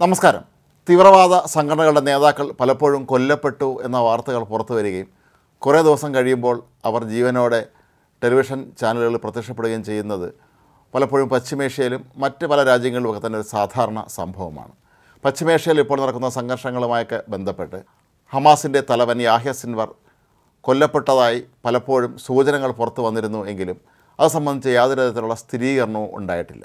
നമസ്കാരം. തീവ്രവാദ സംഘടനകളുടെ നേതാക്കൾ പലപ്പോഴും കൊല്ലപ്പെട്ടു എന്ന വാർത്തകൾ പുറത്തു വരികയും കുറേ ദിവസം കഴിയുമ്പോൾ അവർ ജീവനോടെ ടെലിവിഷൻ ചാനലുകളിൽ പ്രത്യക്ഷപ്പെടുകയും ചെയ്യുന്നത് പലപ്പോഴും പശ്ചിമേഷ്യയിലും മറ്റ് പല രാജ്യങ്ങളിലുമൊക്കെ തന്നെ ഒരു സാധാരണ സംഭവമാണ്. പശ്ചിമേഷ്യയിൽ ഇപ്പോൾ നടക്കുന്ന സംഘർഷങ്ങളുമായൊക്കെ ബന്ധപ്പെട്ട് ഹമാസിന്റെ തലവൻ യാഹ്യ സിൻവർ കൊല്ലപ്പെട്ടതായി പലപ്പോഴും സൂചനകൾ പുറത്തു വന്നിരുന്നു എങ്കിലും അത് സംബന്ധിച്ച് യാതൊരു തരത്തിലുള്ള സ്ഥിരീകരണവും ഉണ്ടായിട്ടില്ല.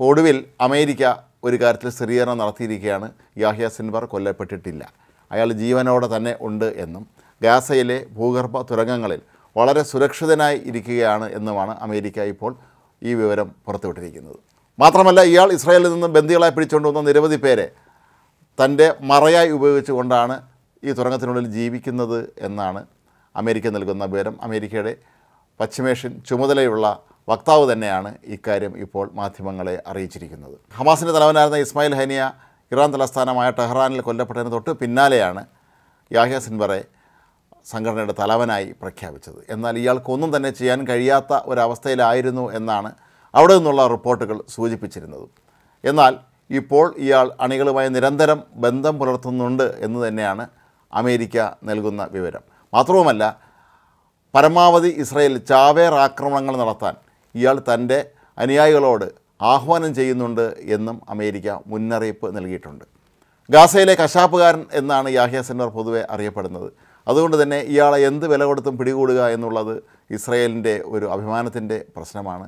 ഒടുവിൽ അമേരിക്ക ഒരു കാര്യത്തിൽ സ്ഥിരീകരണം നടത്തിയിരിക്കുകയാണ്. യാഹ്യ സിൻവർ കൊല്ലപ്പെട്ടിട്ടില്ല. അയാൾ ജീവനോടെ തന്നെ ഉണ്ട് എന്നും ഗാസയിലെ ഭൂഗർഭ തുരങ്കങ്ങളിൽ വളരെ സുരക്ഷിതനായി ഇരിക്കുകയാണ് എന്നുമാണ് അമേരിക്ക ഇപ്പോൾ ഈ വിവരം പുറത്തുവിട്ടിരിക്കുന്നത്. മാത്രമല്ല ഇയാൾ ഇസ്രായേലിൽ നിന്നും ബന്ദികളായി പിടിച്ചുകൊണ്ടുവന്ന നിരവധി പേരെ തന്റെ മറയായി ഉപയോഗിച്ചുകൊണ്ടാണ് ഈ തുരങ്കത്തിനുള്ളിൽ ജീവിക്കുന്നത് എന്നാണ് അമേരിക്ക നൽകുന്ന വിവരം. അമേരിക്കയുടെ പശ്ചിമേഷ്യൻ ചുമതലയുള്ള വക്താവ് തന്നെയാണ് ഇക്കാര്യം ഇപ്പോൾ മാധ്യമങ്ങളെ അറിയിച്ചിരിക്കുന്നത്. ഹമാസിന്റെ തലവനായിരുന്ന ഇസ്മായിൽ ഹനിയ ഇറാൻ തലസ്ഥാനമായ ടെഹ്റാനിൽ കൊല്ലപ്പെട്ടതിന് തൊട്ട് പിന്നാലെയാണ് യാഹ്യ സിൻവറെ സംഘടനയുടെ തലവനായി പ്രഖ്യാപിച്ചത്. എന്നാൽ ഇയാൾക്കൊന്നും തന്നെ ചെയ്യാൻ കഴിയാത്ത ഒരവസ്ഥയിലായിരുന്നു എന്നാണ് അവിടെ നിന്നുള്ള റിപ്പോർട്ടുകൾ സൂചിപ്പിച്ചിരുന്നത്. എന്നാൽ ഇപ്പോൾ ഇയാൾ അണികളുമായി നിരന്തരം ബന്ധം പുലർത്തുന്നുണ്ട് എന്ന് തന്നെയാണ് അമേരിക്ക നൽകുന്ന വിവരം. മാത്രവുമല്ല പരമാവധി ഇസ്രയേൽ ചാവേർ ആക്രമണങ്ങൾ നടത്താൻ ഇയാൾ തന്റെ അനുയായികളോട് ആഹ്വാനം ചെയ്യുന്നുണ്ട് എന്നും അമേരിക്ക മുന്നറിയിപ്പ് നൽകിയിട്ടുണ്ട്. ഗാസയിലെ കശാപ്പുകാരൻ എന്നാണ് യാഹ്യ സെന്നർ പൊതുവെ അറിയപ്പെടുന്നത്. അതുകൊണ്ട് തന്നെ ഇയാളെ എന്ത് വില കൊടുത്തും പിടികൂടുക എന്നുള്ളത് ഇസ്രയേലിന്റെ ഒരു അഭിമാനത്തിന്റെ പ്രശ്നമാണ്.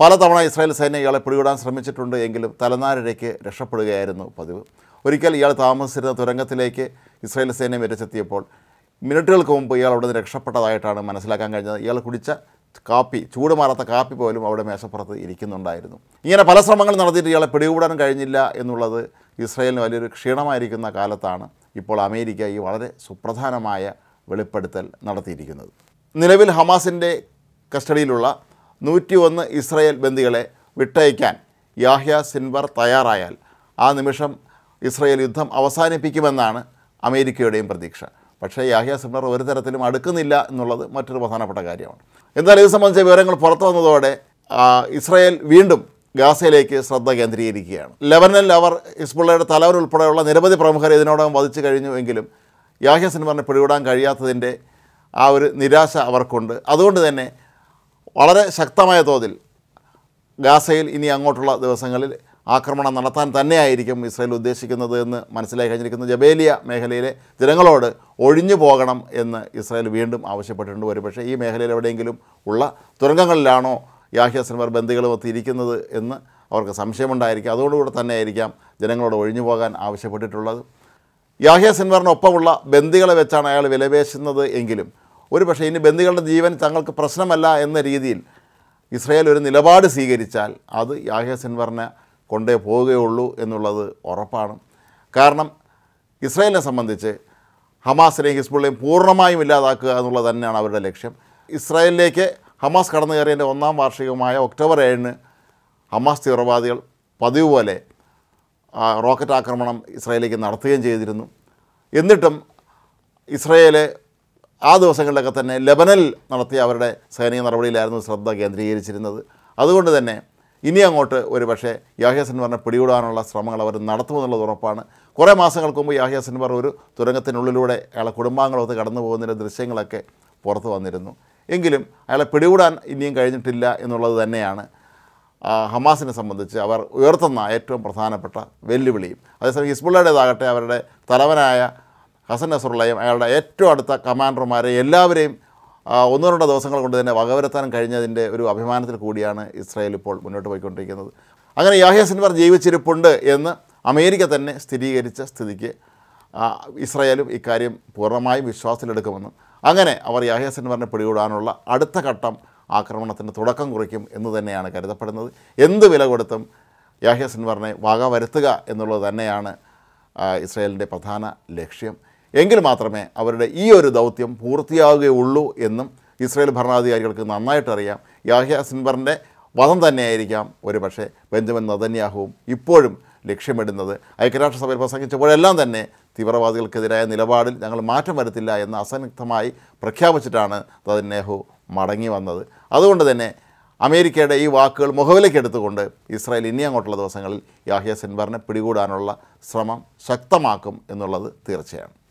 പലതവണ ഇസ്രായേൽ സൈന്യം ഇയാളെ പിടികൂടാൻ ശ്രമിച്ചിട്ടുണ്ട് എങ്കിലും തലനാരിഴയ്ക്ക് രക്ഷപ്പെടുകയായിരുന്നു പതിവ്. ഒരിക്കൽ ഇയാൾ താമസിച്ചിരുന്ന തുരങ്കത്തിലേക്ക് ഇസ്രായേൽ സൈന്യം ഇരച്ചെത്തിയപ്പോൾ മിനിറ്റുകൾക്ക് മുമ്പ് ഇയാൾ അവിടെ നിന്ന് രക്ഷപ്പെട്ടതായിട്ടാണ് മനസ്സിലാക്കാൻ കഴിഞ്ഞത്. ഇയാൾ കുടിച്ച കാപ്പി ചൂട് മാറാത്ത കാപ്പി പോലും അവിടെ മേശപ്പുറത്ത് ഇരിക്കുന്നുണ്ടായിരുന്നു. ഇങ്ങനെ പല ശ്രമങ്ങൾ നടത്തിയിട്ട് ഇയാളെ പിടികൂടാൻ കഴിഞ്ഞില്ല എന്നുള്ളത് ഇസ്രയേലിന് വലിയൊരു ക്ഷീണമായിരിക്കുന്ന കാലത്താണ് ഇപ്പോൾ അമേരിക്ക ഈ വളരെ സുപ്രധാനമായ വെളിപ്പെടുത്തൽ നടത്തിയിരിക്കുന്നത്. നിലവിൽ ഹമാസിന്റെ കസ്റ്റഡിയിലുള്ള നൂറ്റി ഒന്ന് ഇസ്രയേൽ ബന്ദികളെ വിട്ടയക്കാൻ യാഹ്യ സിൻവർ തയ്യാറായാൽ ആ നിമിഷം ഇസ്രയേൽ യുദ്ധം അവസാനിപ്പിക്കുമെന്നാണ് അമേരിക്കയുടെയും പ്രതീക്ഷ. പക്ഷേ യാഹ്യ സിൻവർ ഒരു തരത്തിലും അടുക്കുന്നില്ല എന്നുള്ളത് മറ്റൊരു പ്രധാനപ്പെട്ട കാര്യമാണ്. എന്നാൽ ഇത് സംബന്ധിച്ച വിവരങ്ങൾ പുറത്തു വന്നതോടെ ഇസ്രായേൽ വീണ്ടും ഗാസയിലേക്ക് ശ്രദ്ധ കേന്ദ്രീകരിക്കുകയാണ്. ലെബനനിൽ അവർ ഹിസ്ബുള്ളയുടെ തലവൻ ഉൾപ്പെടെയുള്ള നിരവധി പ്രമുഖർ ഇതിനോടകം വധിച്ചു കഴിഞ്ഞുവെങ്കിലും യാഹ്യ സിൻവറിനെ പിടികൂടാൻ കഴിയാത്തതിന്റെ ആ ഒരു നിരാശ അവർക്കുണ്ട്. അതുകൊണ്ട് തന്നെ വളരെ ശക്തമായ തോതിൽ ഗാസയിൽ ഇനി അങ്ങോട്ടുള്ള ദിവസങ്ങളിൽ ആക്രമണം നടത്താൻ തന്നെയായിരിക്കും ഇസ്രയേൽ ഉദ്ദേശിക്കുന്നത് എന്ന് മനസ്സിലായി കഴിഞ്ഞിരിക്കുന്ന. ജബേലിയ മേഖലയിലെ ജനങ്ങളോട് ഒഴിഞ്ഞു പോകണം എന്ന് ഇസ്രായേൽ വീണ്ടും ആവശ്യപ്പെട്ടിട്ടുണ്ട്. ഒരുപക്ഷേ ഈ മേഖലയിൽ എവിടെയെങ്കിലും ഉള്ള തുരങ്കങ്ങളിലാണോ യാഹ്യ സിൻവർ ബന്ദികളും എത്തിയിരിക്കുന്നത് എന്ന് അവർക്ക് സംശയമുണ്ടായിരിക്കും. അതുകൊണ്ടുകൂടെ തന്നെയായിരിക്കാം ജനങ്ങളോട് ഒഴിഞ്ഞു പോകാൻ ആവശ്യപ്പെട്ടിട്ടുള്ളത്. യാഹ്യ സിൻവറിനൊപ്പമുള്ള ബന്ദികളെ വെച്ചാണ് അയാൾ വിലപേശുന്നത് എങ്കിലും ഒരു പക്ഷേ ഇനി ബന്ദികളുടെ ജീവൻ തങ്ങൾക്ക് പ്രശ്നമല്ല എന്ന രീതിയിൽ ഇസ്രയേൽ ഒരു നിലപാട് സ്വീകരിച്ചാൽ അത് യാഹ്യ സിൻവറിനെ കൊണ്ടേ പോവുകയുള്ളൂ എന്നുള്ളത് ഉറപ്പാണ്. കാരണം ഇസ്രായേലിനെ സംബന്ധിച്ച് ഹമാസിനെയും ഹിസ്ബുള്ളയും പൂർണമായും ഇല്ലാതാക്കുക എന്നുള്ളത് തന്നെയാണ് അവരുടെ ലക്ഷ്യം. ഇസ്രായേലിലേക്ക് ഹമാസ് കടന്നു കയറിയതിന്റെ ഒന്നാം വാർഷികമായ ഒക്ടോബർ ഏഴിന് ഹമാസ് തീവ്രവാദികൾ പതിവ് പോലെ റോക്കറ്റ് ആക്രമണം ഇസ്രായേലിലേക്ക് നടത്തുകയും ചെയ്തിരുന്നു. എന്നിട്ടും ഇസ്രായേൽ ആ ദിവസങ്ങളിലൊക്കെ തന്നെ ലെബനനിൽ നടത്തിയ അവരുടെ സൈനിക നടപടിയിലായിരുന്നു ശ്രദ്ധ കേന്ദ്രീകരിച്ചിരുന്നത്. അതുകൊണ്ട് തന്നെ ഇനി അങ്ങോട്ട് ഒരു പക്ഷേ യാഹ്യ സിൻവറിനെ പിടികൂടാനുള്ള ശ്രമങ്ങൾ അവർ നടത്തുമെന്നുള്ളത് ഉറപ്പാണ്. കുറേ മാസങ്ങൾക്ക് മുമ്പ് യാഹ്യ സിൻവർ ഒരു തുരങ്കത്തിനുള്ളിലൂടെ അയാളെ കുടുംബാംഗങ്ങളൊത്ത് കടന്നു പോകുന്നതിന്റെ ദൃശ്യങ്ങളൊക്കെ പുറത്തു വന്നിരുന്നു. എങ്കിലും അയാളെ പിടികൂടാൻ ഇനിയും കഴിഞ്ഞിട്ടില്ല എന്നുള്ളത് തന്നെയാണ്. ഹമാസിനെ സംബന്ധിച്ച് അവർ ഉയർത്തുന്ന ഏറ്റവും പ്രധാനപ്പെട്ട വെല്ലുവിളിയും. അതേസമയം ഹിസ്ബുള്ളയുടേതാകട്ടെ അവരുടെ തലവനായ ഹസൻ നസറുള്ളയും അയാളുടെ ഏറ്റവും അടുത്ത കമാൻഡർമാരെ എല്ലാവരെയും ഒന്നോ രണ്ടോ ദിവസങ്ങൾ കൊണ്ട് തന്നെ വകവരുത്താൻ കഴിഞ്ഞതിന്റെ ഒരു അഭിമാനത്തിൽ കൂടിയാണ് ഇസ്രായേൽ ഇപ്പോൾ മുന്നോട്ട് പോയിക്കൊണ്ടിരിക്കുന്നത്. അങ്ങനെ യാഹ്യ സിൻവർ ജീവിച്ചിരിപ്പുണ്ട് എന്ന് അമേരിക്ക തന്നെ സ്ഥിരീകരിച്ച സ്ഥിതിക്ക് ഇസ്രായേലും ഇക്കാര്യം പൂർണമായും വിശ്വാസത്തിലെടുക്കുമെന്നും അങ്ങനെ അവർ യാഹ്യ സിൻവറിനെ പിടികൂടാനുള്ള അടുത്ത ഘട്ടം ആക്രമണത്തിന് തുടക്കം കുറിക്കും എന്ന് തന്നെയാണ് കരുതപ്പെടുന്നത്. എന്ത് വില കൊടുത്തും യാഹ്യ സിൻവറിനെ വക വരുത്തുക എന്നുള്ളത് തന്നെയാണ് ഇസ്രായേലിന്റെ പ്രധാന ലക്ഷ്യം. എങ്കിൽ മാത്രമേ അവരുടെ ഈ ഒരു ദൗത്യം പൂർത്തിയാവുകയുള്ളൂ എന്നും ഇസ്രായേൽ ഭരണാധികാരികൾക്ക് നന്നായിട്ടറിയാം. യാഹ്യ സിൻബറിന്റെ വധം തന്നെയായിരിക്കാം ഒരു പക്ഷേ ബെഞ്ചമിൻ നദന്യാഹുവും ഇപ്പോഴും ലക്ഷ്യമിടുന്നത്. ഐക്യരാഷ്ട്രസഭയിൽ പ്രസംഗിച്ചപ്പോഴെല്ലാം തന്നെ തീവ്രവാദികൾക്കെതിരായ നിലപാടിൽ ഞങ്ങൾ മാറ്റം വരുത്തില്ല എന്ന് അസന്നിഗ്ധമായി പ്രഖ്യാപിച്ചിട്ടാണ് നദന്യാഹു മടങ്ങി വന്നത്. അതുകൊണ്ട് തന്നെ അമേരിക്കയുടെ ഈ വാക്കുകൾ മുഖവിലേക്ക് എടുത്തുകൊണ്ട് ഇസ്രായേൽ ഇനി അങ്ങോട്ടുള്ള ദിവസങ്ങളിൽ യാഹിയ സിൻബറിനെ പിടികൂടാനുള്ള ശ്രമം ശക്തമാക്കും എന്നുള്ളത് തീർച്ചയാണ്.